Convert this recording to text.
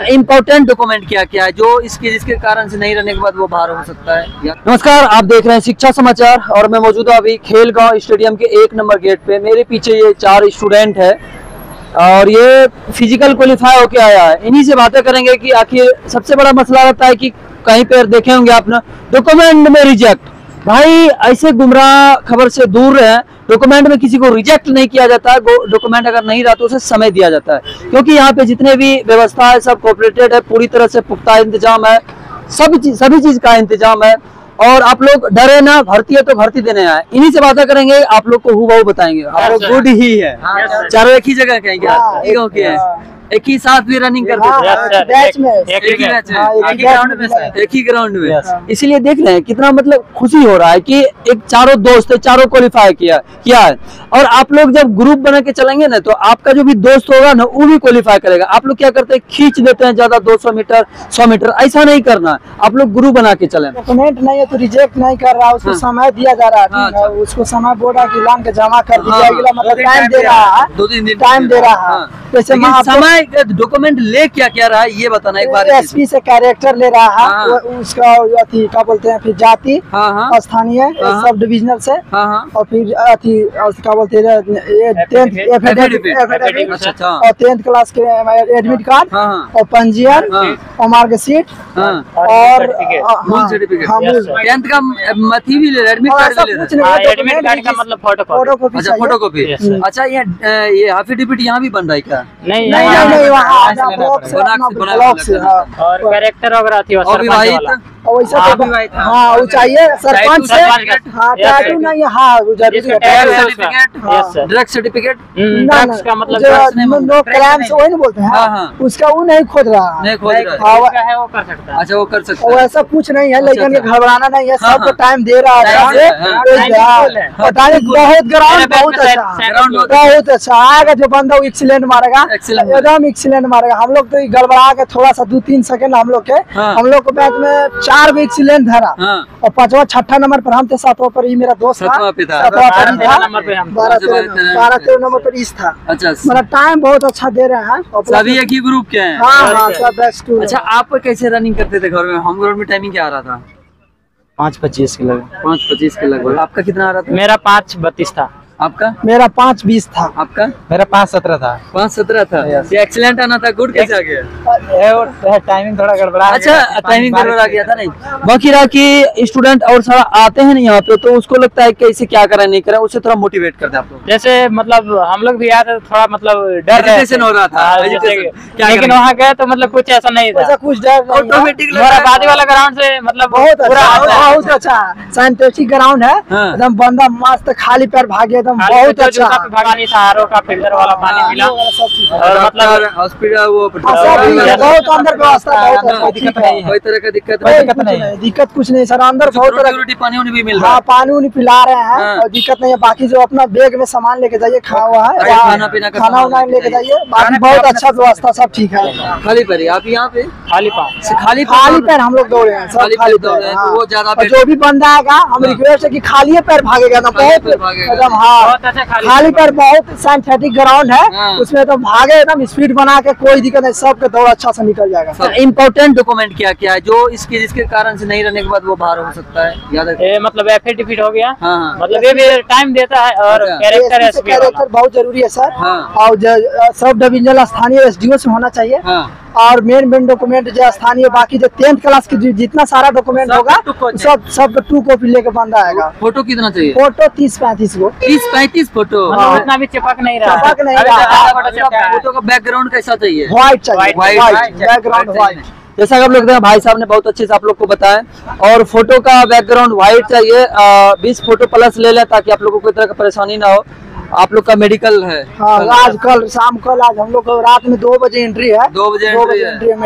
Important document क्या क्या है, जो इसके, जिसके कारण से नहीं रहने के बाद वो बाहर हो सकता है? नमस्कार, आप देख रहे हैं शिक्षा समाचार और मैं मौजूद अभी खेल गाँव स्टेडियम के एक नंबर गेट पे। मेरे पीछे ये चार स्टूडेंट है और ये फ़िज़िकल क्वालिफाई होके आया है। इन्हीं से बातें करेंगे कि आखिर सबसे बड़ा मसला रहता है कि कहीं पर देखे होंगे आपने डॉक्यूमेंट में रिजेक्ट भाई ऐसे गुमराह खबर से दूर रहे डॉक्यूमेंट में किसी को रिजेक्ट नहीं किया जाता है डॉक्यूमेंट अगर नहीं रहा तो उसे समय दिया जाता है। क्योंकि यहाँ पे जितने भी व्यवस्था है सब कोऑपरेटेड है पूरी तरह से पुख्ता इंतज़ाम है सब चीज़ सभी चीज़ का इंतज़ाम है। और आप लोग डरे ना भर्ती है तो भर्ती देने आए। इन्हीं से बातें करेंगे आप लोग को हु बताएँगे। आप लोग गुड ही है। चारों एक ही जगह के क्या हाँ, एक ही हैं ही साथ भी रनिंग करते हाँ, में एक ही मैच हाँ, एक ही ग्राउंड में में। एक ही ग्राउंड में। इसीलिए देख रहे हैं कितना मतलब खुशी हो रहा है कि एक चारों दोस्त है चारों क्वालिफाई किया किया है। और आप लोग जब ग्रुप बना के चलेंगे ना तो आपका जो भी दोस्त होगा ना वो भी क्वालिफाई करेगा। आप लोग क्या करते हैं? खींच देते हैं ज़्यादा 200 मीटर 100 मीटर ऐसा नहीं करना। आप लोग ग्रुप बना के चले। डॉक्यूमेंट नहीं है तो रिजेक्ट नहीं कर रहा उसको हाँ। समय दिया जा रहा है। हाँ, है अच्छा। उसको समय बोर्ड की लान के जमा कर हाँ, दीजिए अगला दो मतलब टाइम दे रहा है। दो टाइम दे रहा है। हाँ। डॉक्यूमेंट ले क्या क्या रहा है ये बताना एक बार एस पी ऐसी कैरेक्टर ले रहा हाँ। है। उसका अति क्या बोलते हैं फिर जाति हाँ हाँ। स्थानीय हाँ। सब डिविजनल से हाँ हाँ। और फिर और क्या बोलते हैं अच्छा अच्छा और टेंथ क्लास के एडमिट कार्ड और पंजीयन। और मार्कशीट हाँ। और टेंथ का मथी भी ले एडमिट कार्ड एडमिट कार्ड का मतलब फ़ोटो फ़ोटो कॉपी अच्छा चाहिए। फ़ोटो कॉपी अच्छा ये ये एफिडेविट यहाँ भी बन रहा है क्या? नहीं नहीं वहाँ ब्लॉक से और कैरेक्टर वगैरह थी वो और वैसा हाँ, तो हाँ। हाँ वो चाहिए सरपंच से। हाँ टैटू नहीं हाँ है। ड्रग सर्टिफिकेट हम्म, ना, का मतलब नो क्राइम्स वही नहीं बोलते हाँ, हैं हाँ। उसका वो नहीं खोज रहा। है नहीं खोज रहा। है हाँ, जिसका है वो कर सकता है। अच्छा वो कर सकते ऐसा कुछ नहीं है अच्छा, लेकिन ये अच्छा। घबराना नहीं है हाँ, सबको हाँ। टाइम दे रहा है हाँ, है, हाँ। हाँ, है। बहुत ग्राउंड बहुत अच्छा। बहुत अच्छा आएगा जो बंदा वो एक्सीलेंट मारेगा एकदम एक्सीलेंट मारेगा। हम लोग तो गड़बड़ा के थोड़ा सा दो तीन सेकंड हम लोग के हाँ। हम लोग को मैच में चार भी एक्सीलेंट धरा। हाँ। और पांचवा छठा नंबर पर हम थे सातवां पर ये मेरा दोस्त था। सातवां पे था। सातवां पर बारह तेरह था। नंबर पर इस था। अच्छा। मतलब टाइम बहुत अच्छा दे रहे हैं। सभी एक ही ग्रुप के हैं। हाँ हाँ सब बेस्ट टू अच्छा आप कैसे रनिंग करते थे घर में? होम ग्राउंड में टाइमिंग क्या आ रहा था? पाँच पच्चीस के लगभग। पाँच पच्चीस के लगभग। आपका कितना आ रहा था? मेरा पाँच बत्तीस था। आपका? मेरा पाँच बीस था। आपका? मेरा पाँच सत्रह था। पाँच सत्रह था। ये एक्सीलेंट आना था। गुड कैसे आ गया? टाइमिंग थोड़ा गड़बड़ा अच्छा टाइमिंग गड़बड़ गया था नहीं। बाकी रहा कि स्टूडेंट और सारा आते हैं ना यहाँ पे तो उसको लगता है कैसे क्या करें नहीं करें उसे थोड़ा मोटिवेट करते हैं आप लोग। जैसे मतलब हम लोग भी आए थे थोड़ा मतलब डर। हो रहा था, हाँ, लेकिन वहाँ गए तो मतलब कुछ ऐसा नहीं था। कुछ डर नहीं ऑटोमेटिक हमारा वाला ग्राउंड से मतलब बहुत अच्छा। आता। बहुत अच्छा। साइंटिफिक ग्राउंड है। हाँ। एकदम बंदा मस्त खाली पैर भागे एकदम बहुत अच्छा। पे भगानी था आरो का फ़िल्टर वाला पानी मिला। है। और मतलब हॉस्पिटल वो बहुत अंदर व्यवस्था बहुत अच्छा दिक्कत नहीं कोई तरह का दिक्कत दिक्कत नहीं दिक्कत कुछ नहीं सर अंदर बहुत तरह पानी उनी भी मिल रहा हाँ। है पानी उनी पिला रहे हैं हाँ। और दिक्कत नहीं है। बाकी जो अपना बैग में सामान लेके जाइए खा हुआ है खाना पीना खाना वाना लेके जाइए। बाकी बहुत अच्छा व्यवस्था सब ठीक है। खाली पैर आप यहाँ पे? खाली से खाली खाली पैर हम लोग दौड़े हैं सब खाली खाली पैर दौड़े हैं, हाँ। तो वो ज़्यादा जो भी बंदा आएगा हम रिक्वेस्ट है की खाली पैर भागेगा खाली बहुत एकदम हाँ। अच्छा खाली पैर। बहुत साइंथेटिक ग्राउंड है हाँ। उसमें तो भागे एकदम स्पीड बना के कोई दिक्कत नहीं सबके दौड़ अच्छा से निकल जाएगा। इम्पोर्टेंट डॉक्यूमेंट क्या क्या है? जो इसके जिसके कारण से नहीं रहने के बाद वो बाहर हो सकता है। याद ये मतलब एफिडेविट हो गया। हाँ हाँ। मतलब ये भी टाइम देता है और अच्छा। कैरेक्टर कैरेक्टर बहुत ज़रूरी है सर हाँ। और सब डिविजनल स्थानीय एस डी ओ से होना चाहिए। हाँ। और मेन मेन डॉक्यूमेंट जो स्थानीय बाकी जो टेंथ क्लास की जितना सारा डॉक्यूमेंट होगा सब सब टू कॉपी लेके बंदा आएगा। फ़ोटो कितना चाहिए? फ़ोटो तीस पैंतीस गो। तीस पैंतीस फ़ोटो मतलब हाँ। इतना भी चिपक नहीं रहा। चिपक नहीं रहा। फ़ोटो चिपका। है। फ़ोटो का बैकग्राउंड कैसा चाहिए? व्हाइट चाहिए व्हाइट बैकग्राउंड व्हाइट जैसा कि आप लोग देख हैं, भाई साहब ने बहुत अच्छे से आप लोग को बताया। और फ़ोटो का बैकग्राउंड व्हाइट चाहिए बीस फ़ोटो प्लस ले लें ताकि आप लोगों को कोई तरह का परेशानी ना हो। आप लोग का मेडिकल है। हाँ आज कल शाम कल आज हम लोग रात में दो बजे एंट्री है। दो बजे एंट्री है।